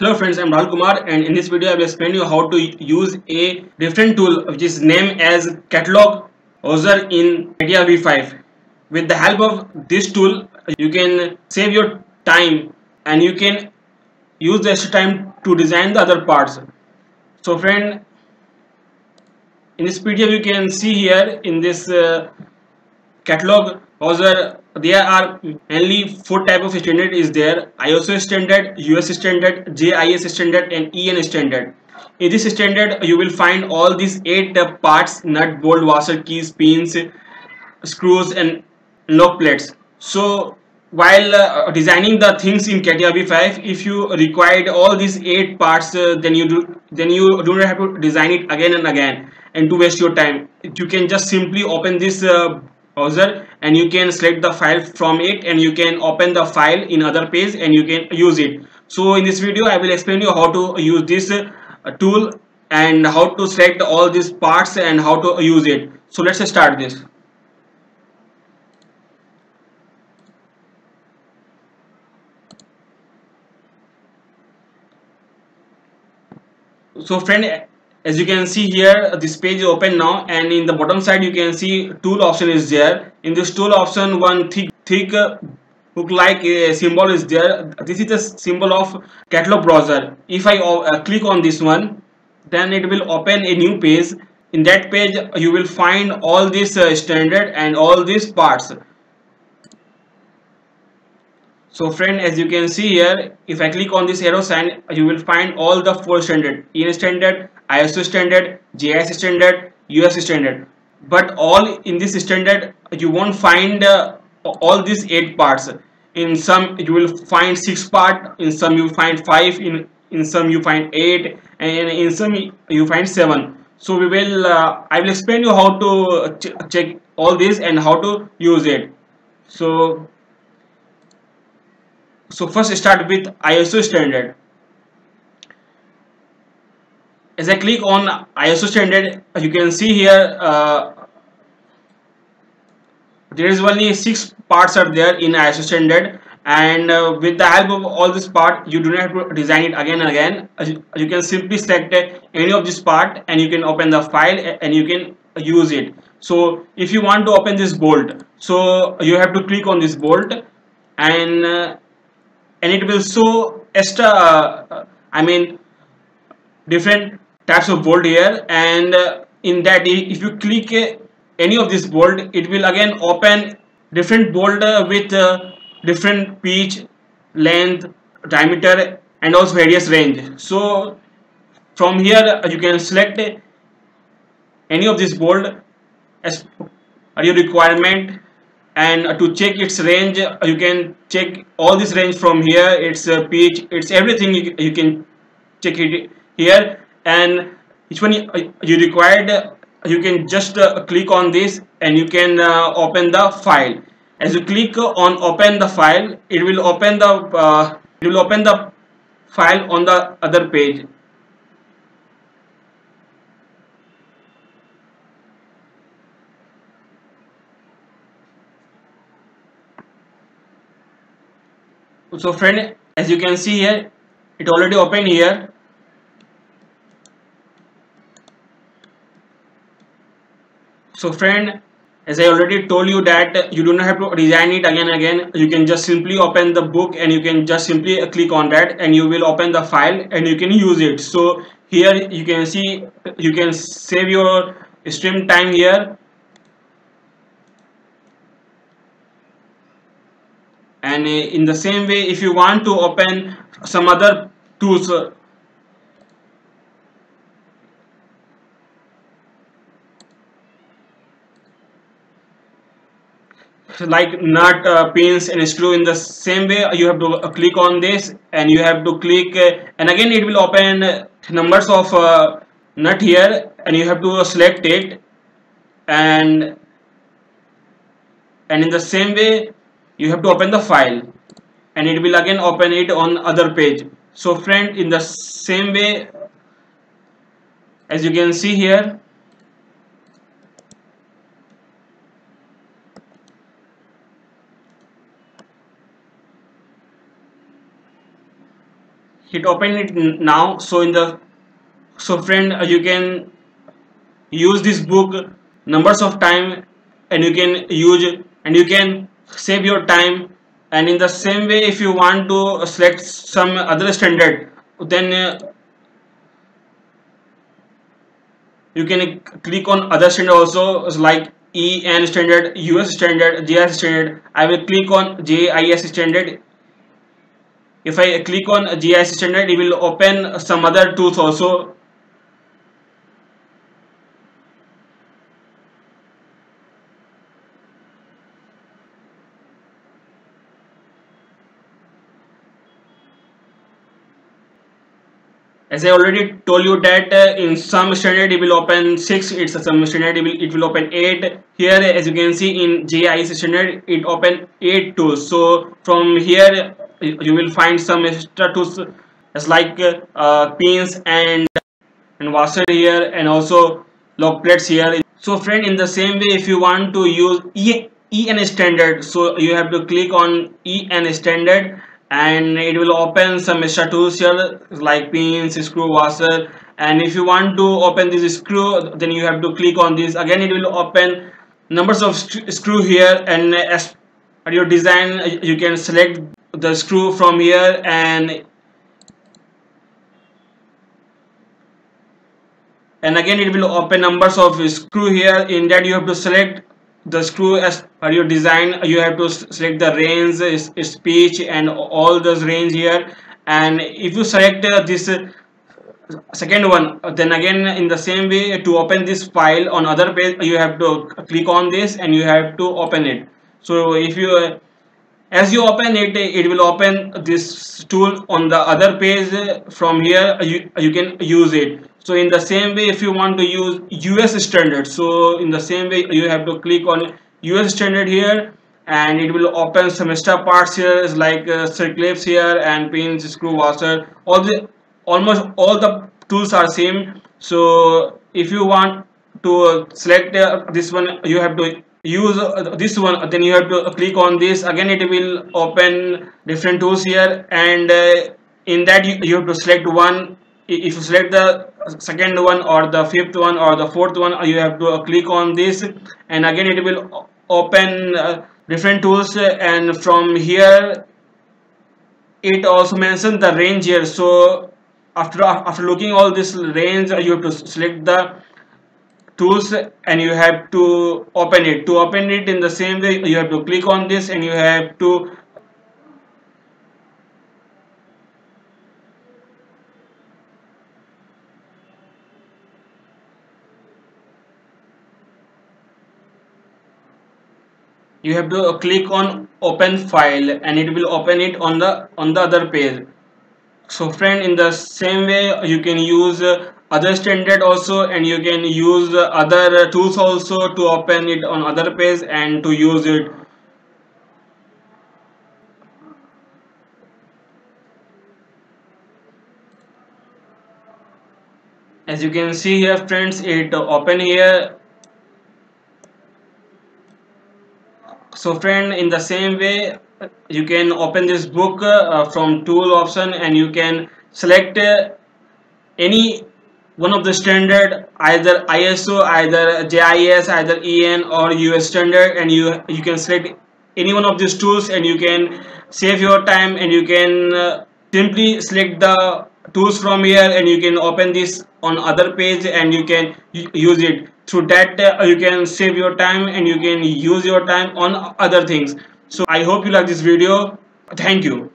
Hello friends, I'm Rahul Kumar and in this video I will explain you how to use a different tool which is named as Catalog Browser in CATIA V5. With the help of this tool, you can save your time and you can use the extra time to design the other parts. So friend, in this PDF you can see here in this uh, catalog browser there are only four type of standard is there ISO standard, US standard, JIS standard and EN standard. In this standard you will find all these eight parts nut, bolt, washer, keys, pins, screws and lock plates. So while uh, designing the things in CATIA V5 if you required all these eight parts uh, then you do then you don't have to design it again and again and to waste your time you can just simply open this uh, browser and you can select the file from it and you can open the file in other page and you can use it. So in this video i will explain you how to use this uh, tool and how to select all these parts and how to use it. So let's start this. So friend as you can see here this page is open now and in the bottom side you can see tool option is there. In this tool option one thick thick uh, hook like a symbol is there. This is the symbol of catalog browser. If i uh, click on this one then it will open a new page. In that page you will find all these uh, standard and all these parts so friend as you can see here if i click on this arrow sign you will find all the four standard. En standard iso standard jis standard us standard. But all in this standard you won't find uh, all these eight parts. In some you will find six part in some you find five in in some you find eight and in some you find seven. So we will uh, i will explain you how to ch check all this and how to use it. So so first start with ISO standard. As I click on ISO standard you can see here uh, there is only six parts are there in ISO standard. And uh, with the help of all this part you do not have to design it again and again. You can simply select any of this part and you can open the file and you can use it. So if you want to open this bolt so you have to click on this bolt and uh, and it will show extra uh, I mean different types of bolt here. And uh, in that if you click uh, any of this bolt it will again open different bolt uh, with uh, different pitch length diameter and also various range. So from here you can select any of this bolt as your requirement and to check its range you can check all this range from here. Its uh, pitch it's everything you, you, can check it here. And each one you, you required you can just uh, click on this and you can uh, open the file. As you click on open the file it will open the uh, it will open the file on the other page so friend as you can see here it already opened here. So friend as I already told you that you do not have to design it again again you can just simply open the book and you can just simply click on that and you will open the file and you can use it. So here you can see you can save your stream time here and in the same way if you want to open some other tools like nut uh, pins and screw in the same way you have to uh, click on this and you have to click uh, and again it will open numbers of uh, nut here and you have to select it. And and in the same way you have to open the file and it will again open it on other page. So friend in the same way as you can see here hit open it now. So in the so friend you can use this book numbers of time and you can use and you can save your time and in the same way if you want to select some other standard then uh, you can click on other standard also like EN standard, US standard, JIS standard. I will click on JIS standard. If I click on JIS standard, it will open some other tools also as I already told you that uh, in some standard it will open 6 it's a some standard it will, it will open 8 here as you can see in JIS standard it open 8 tools. So from here you will find some extra tools as like uh, pins and and washer here and also lock plates here. So friend in the same way if you want to use e EN standard so you have to click on EN standard and it will open some extra tools here like pins screw washer and if you want to open this screw then you have to click on this. Again it will open numbers of screw here. And as your design you can select the screw from here and and again it will open numbers of screw here. In that you have to select the screw as per your design you have to select the range its pitch and all those range here. And if you select uh, this uh, second one then again in the same way to open this file on other page you have to click on this and you have to open it. So if you uh, as you open it it will open this tool on the other page from here you, you can use it so in the same way if you want to use US standard so in the same way you have to click on US standard here and it will open some extra parts here like uh, circlips here and pins screw washer all the almost all the tools are same. So if you want to select uh, this one you have to use uh, this one then you have to click on this. Again it will open different tools here and uh, in that you, you have to select one if you select the second one or the fifth one or the fourth one you have to click on this. And again it will open uh, different tools. And from here it also mentions the range here. So after after looking all this range you have to select the tools and you have to open it. To open it in the same way you have to click on this and you have to you have to click on open file and it will open it on the on the other page. So friend in the same way you can use other standard also and you can use other tools also to open it on other page and to use it. As you can see here friends it open here so friend in the same way you can open this book uh, from tool option and you can select uh, any one of the standard either ISO either JIS either EN or US standard and you you can select any one of these tools and you can save your time and you can uh, simply select the tools from here and you can open this on other page and you can use it through that uh, you can save your time and you can use your time on other things. So i hope you like this video. Thank you